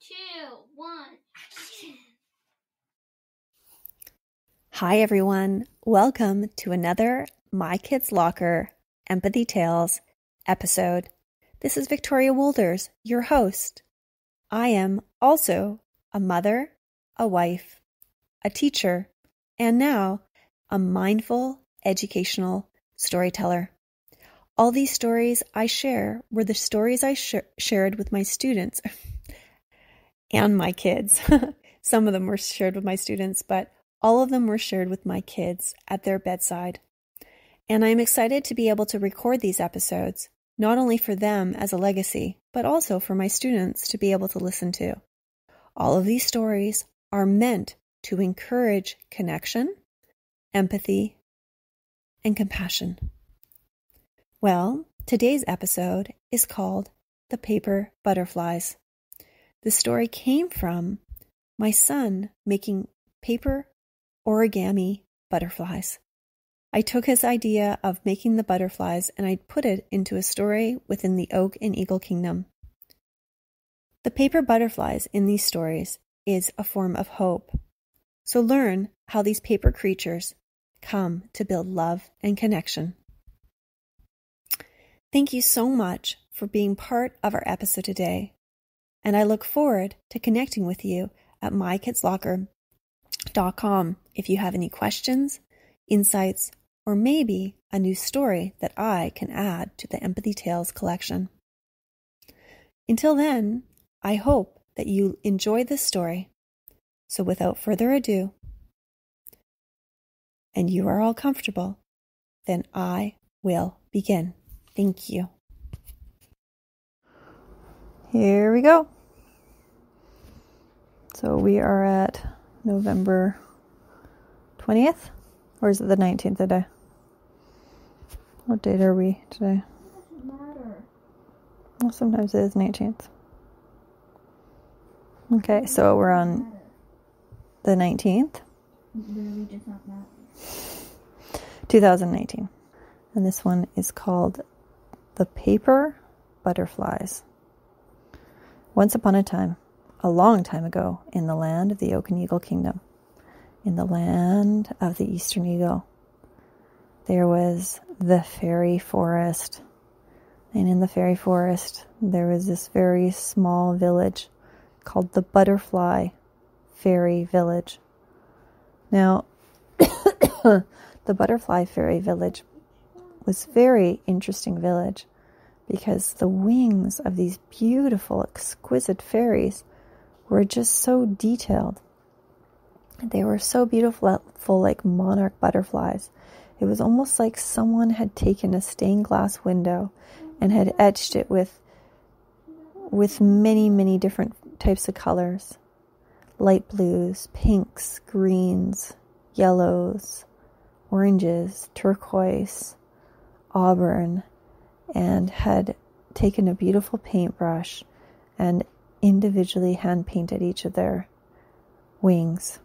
two, one. Hi, everyone. Welcome to another My Kids Locker Empathy Tales episode. This is Victoria Woelders, your host. I am also a mother, a wife, a teacher, and now a mindful educational storyteller. All these stories I share were the stories I sh- shared with my students and my kids. Some of them were shared with my students, but all of them were shared with my kids at their bedside. And I'm excited to be able to record these episodes, not only for them as a legacy, but also for my students to be able to listen to. All of these stories are meant to encourage connection, empathy, and compassion. Well, today's episode is called The Paper Butterflies. The story came from my son making paper origami butterflies. I took his idea of making the butterflies and I put it into a story within the Oak and Eagle Kingdom. The paper butterflies in these stories is a form of hope. So learn how these paper creatures come to build love and connection. Thank you so much for being part of our episode today, and I look forward to connecting with you at mykidslocker.com if you have any questions, insights, or maybe a new story that I can add to the Empathy Tales collection. Until then, I hope that you enjoy this story. So without further ado, and you are all comfortable, then I will begin. Thank you. Here we go. So we are at November 20th, or is it the 19th today? What date are we today? Well, sometimes it is 19th. Okay, so we're on the 19th, Literally does not matter. 2019. And this one is called The Paper Butterflies. Once upon a time, a long time ago, in the land of the Oak and Eagle Kingdom, in the land of the Eastern Eagle, there was the fairy forest. And in the fairy forest, there was this very small village called the Butterfly Fairy Village. Now, the Butterfly Fairy Village was very interesting village because the wings of these beautiful, exquisite fairies were just so detailed. They were so beautiful, like monarch butterflies. It was almost like someone had taken a stained glass window and had etched it with with many, many different types of colors. Light blues, pinks, greens, yellows, oranges, turquoise, auburn, and had taken a beautiful paintbrush and individually hand painted each of their wings.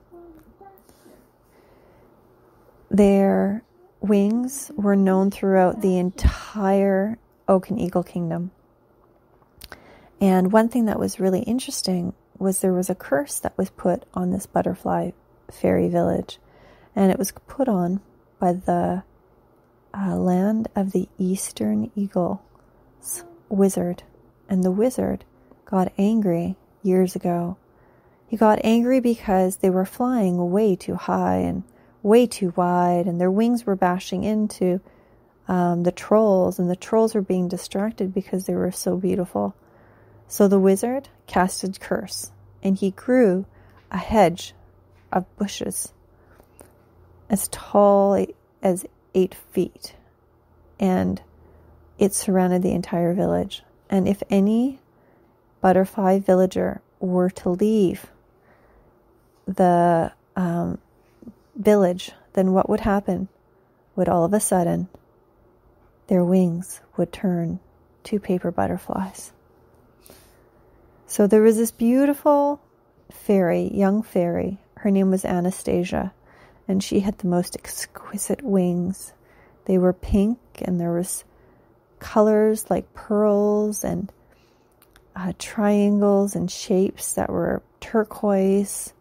Their wings were known throughout the entire Oak and Eagle Kingdom. And one thing that was really interesting was there was a curse that was put on this butterfly fairy village, and it was put on by the uh, land of the Eastern Eagle's wizard. And the wizard got angry years ago. He got angry because they were flying way too high and way too wide, and their wings were bashing into um, the trolls, and the trolls were being distracted because they were so beautiful. So the wizard casted curse, and he grew a hedge of bushes as tall as eight feet, and it surrounded the entire village. And if any butterfly villager were to leave the um, village, then what would happen? Would all of a sudden their wings would turn to paper butterflies. So there was this beautiful fairy, young fairy. Her name was Anastasia, and she had the most exquisite wings. They were pink, and there was colors like pearls and uh, triangles and shapes that were turquoise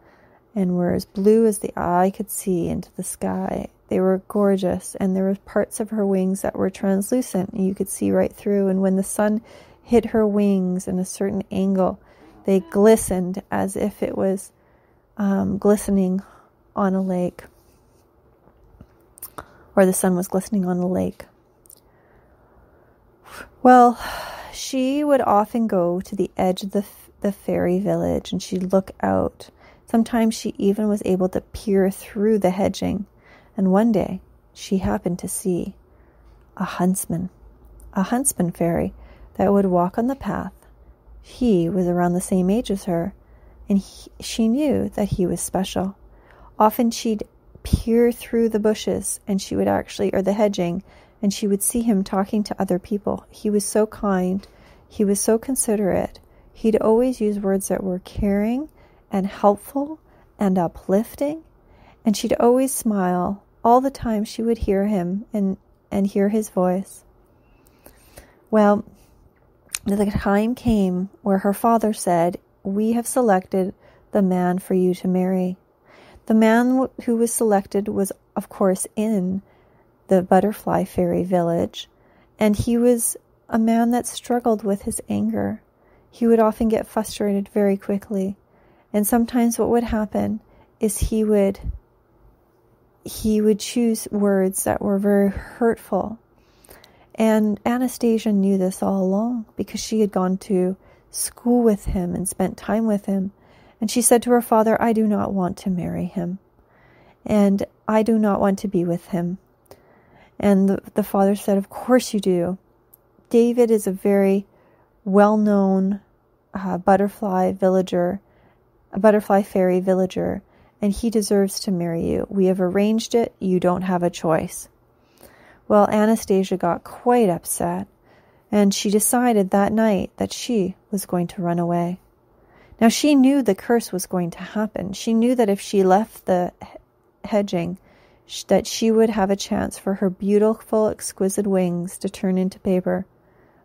and were as blue as the eye could see into the sky. They were gorgeous, and there were parts of her wings that were translucent, and you could see right through. And when the sun hit her wings in a certain angle, they glistened as if it was um, glistening on a lake, or the sun was glistening on the lake. Well, she would often go to the edge of the, the fairy village and she'd look out. Sometimes she even was able to peer through the hedging. And one day she happened to see a huntsman, a huntsman fairy that would walk on the path. He was around the same age as her, and he, she knew that he was special. Often she'd peer through the bushes and she would actually, or the hedging, and she would see him talking to other people. He was so kind, he was so considerate. He'd always use words that were caring and helpful and uplifting, and she'd always smile all the time she would hear him and, and hear his voice. Well, the time came where her father said, We have selected the man for you to marry. The man who was selected was, of course, in the butterfly fairy village, and he was a man that struggled with his anger. He would often get frustrated very quickly, and sometimes what would happen is he would he would choose words that were very hurtful. And Anastasia knew this all along because she had gone to school with him and spent time with him. And she said to her father, I do not want to marry him. And I do not want to be with him. And the, the father said, Of course you do. David is a very well known uh, butterfly villager, a butterfly fairy villager, and he deserves to marry you. We have arranged it. You don't have a choice. Well, Anastasia got quite upset, and she decided that night that she was going to run away. Now, she knew the curse was going to happen. She knew that if she left the hedging, that she would have a chance for her beautiful, exquisite wings to turn into paper.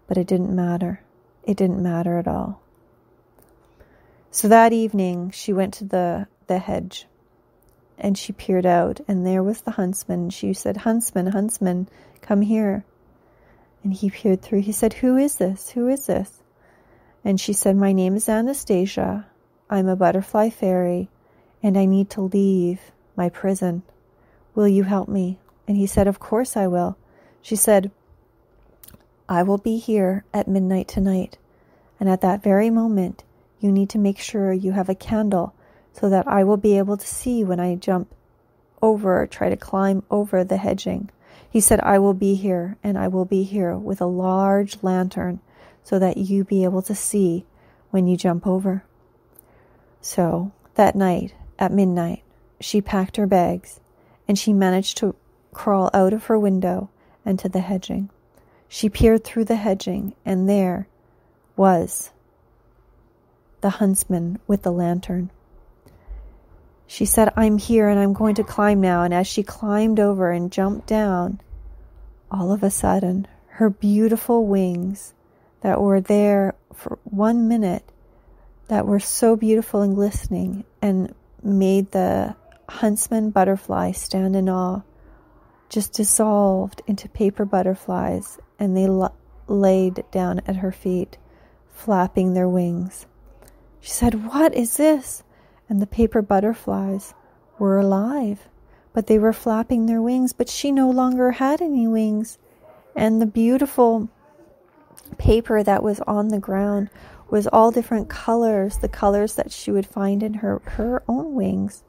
But it didn't matter. It didn't matter at all. So that evening, she went to the, the hedge and she peered out, and there was the huntsman. She said, Huntsman, huntsman, come here. And he peered through. He said, Who is this? Who is this? And she said, My name is Anastasia. I'm a butterfly fairy, and I need to leave my prison. Will you help me? And he said, Of course I will. She said, I will be here at midnight tonight. And at that very moment, you need to make sure you have a candle so that I will be able to see when I jump over or try to climb over the hedging. He said, I will be here, and I will be here with a large lantern so that you be able to see when you jump over. So that night, at midnight, she packed her bags and she managed to crawl out of her window and to the hedging. She peered through the hedging, and there was the huntsman with the lantern. She said, I'm here and I'm going to climb now. And as she climbed over and jumped down, all of a sudden, her beautiful wings that were there for one minute, that were so beautiful and glistening, and made the huntsman butterfly stand in awe, just dissolved into paper butterflies, and they l- laid down at her feet, flapping their wings. She said, What is this? And the paper butterflies were alive, but they were flapping their wings, but she no longer had any wings. And the beautiful paper that was on the ground was all different colors, the colors that she would find in her, her own wings.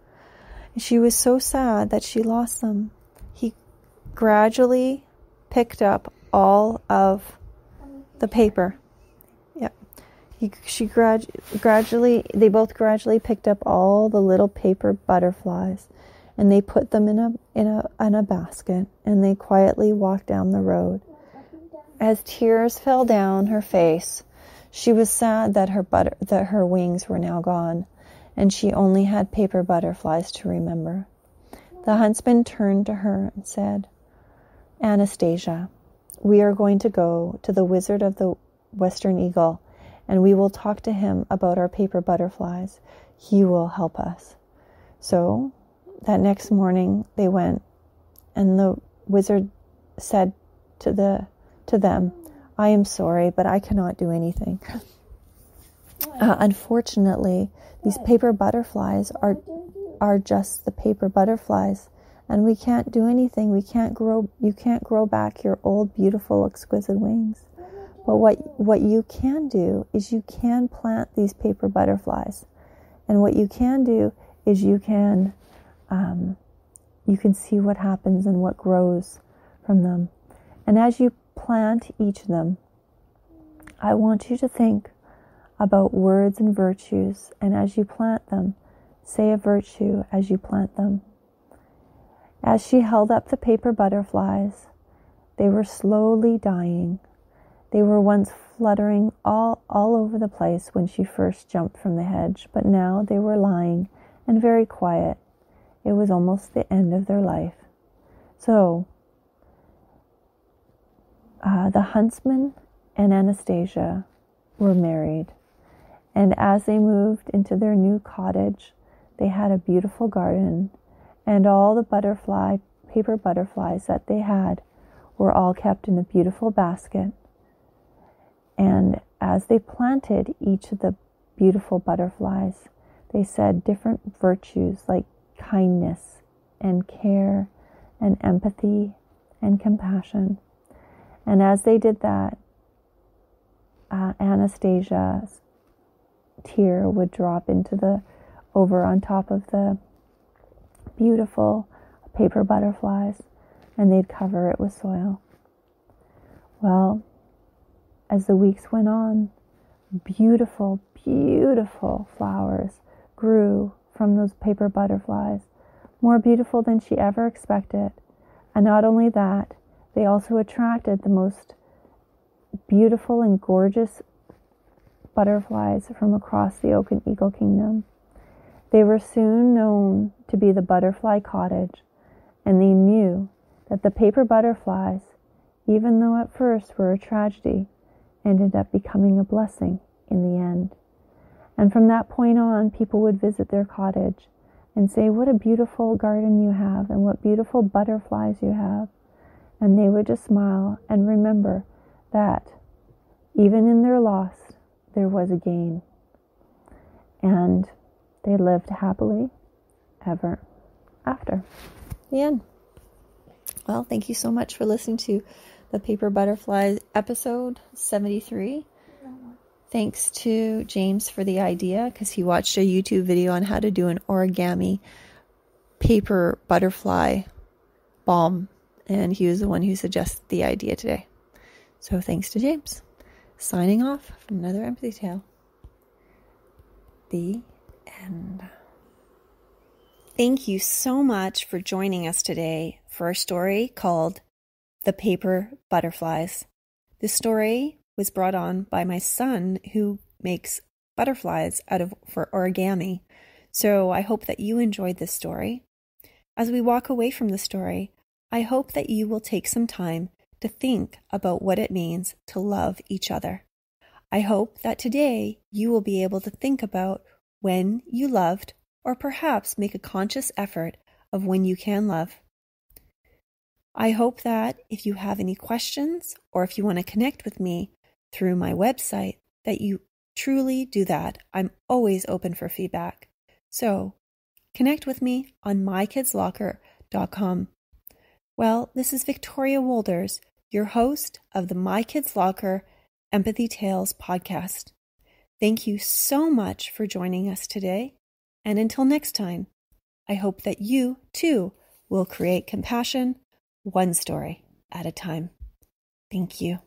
She was so sad that she lost them. He gradually picked up all of the paper. Yep. He, she grad, gradually, they both gradually picked up all the little paper butterflies and they put them in a, in a, in a basket and they quietly walked down the road. As tears fell down her face, she was sad that her butter, that her wings were now gone and she only had paper butterflies to remember. The huntsman turned to her and said, Anastasia, we are going to go to the Wizard of the Western Eagle, and we will talk to him about our paper butterflies. He will help us. So that next morning they went, and the wizard said to the to them, "I am sorry, but I cannot do anything." Uh, unfortunately, these paper butterflies are are just the paper butterflies, and we can't do anything. We can't grow. You can't grow back your old, beautiful, exquisite wings. But what what you can do is you can plant these paper butterflies, and what you can do is you can um, you can see what happens and what grows from them. And as you plant each of them, I want you to think about words and virtues, and as you plant them, say a virtue as you plant them. As she held up the paper butterflies, they were slowly dying. They were once fluttering all, all over the place when she first jumped from the hedge, but now they were lying and very quiet. It was almost the end of their life. So, uh, the huntsman and Anastasia were married. And as they moved into their new cottage, they had a beautiful garden, and all the butterfly, paper butterflies that they had were all kept in a beautiful basket. And as they planted each of the beautiful butterflies, they said different virtues like kindness and care and empathy and compassion. And as they did that, uh, Anastasia's tear would drop into the over on top of the beautiful paper butterflies and they'd cover it with soil. Well, as the weeks went on, beautiful, beautiful flowers grew from those paper butterflies, more beautiful than she ever expected. And not only that, they also attracted the most beautiful and gorgeous butterflies from across the Oak and Eagle Kingdom. They were soon known to be the Butterfly Cottage, and they knew that the paper butterflies, even though at first were a tragedy, ended up becoming a blessing in the end. And from that point on, people would visit their cottage and say, What a beautiful garden you have, and what beautiful butterflies you have. And they would just smile and remember that even in their loss, there was a gain. And they lived happily ever after. The end. Well, thank you so much for listening to the Paper Butterfly episode 73. Thanks to James for the idea because he watched a YouTube video on how to do an origami paper butterfly balm, and he was the one who suggested the idea today. So thanks to James. Signing off from another empathy tale. The end. Thank you so much for joining us today for a story called The Paper Butterflies. This story was brought on by my son who makes butterflies out of for origami. So I hope that you enjoyed this story. As we walk away from the story, I hope that you will take some time to think about what it means to love each other. I hope that today you will be able to think about when you loved, or perhaps make a conscious effort of when you can love. I hope that if you have any questions or if you want to connect with me through my website, that you truly do that. I'm always open for feedback. So connect with me on mykidslocker.com. Well, this is Victoria Woelders, your host of the My Kids Locker Empathy Tales podcast. Thank you so much for joining us today. And until next time, I hope that you too will create compassion one story at a time. Thank you.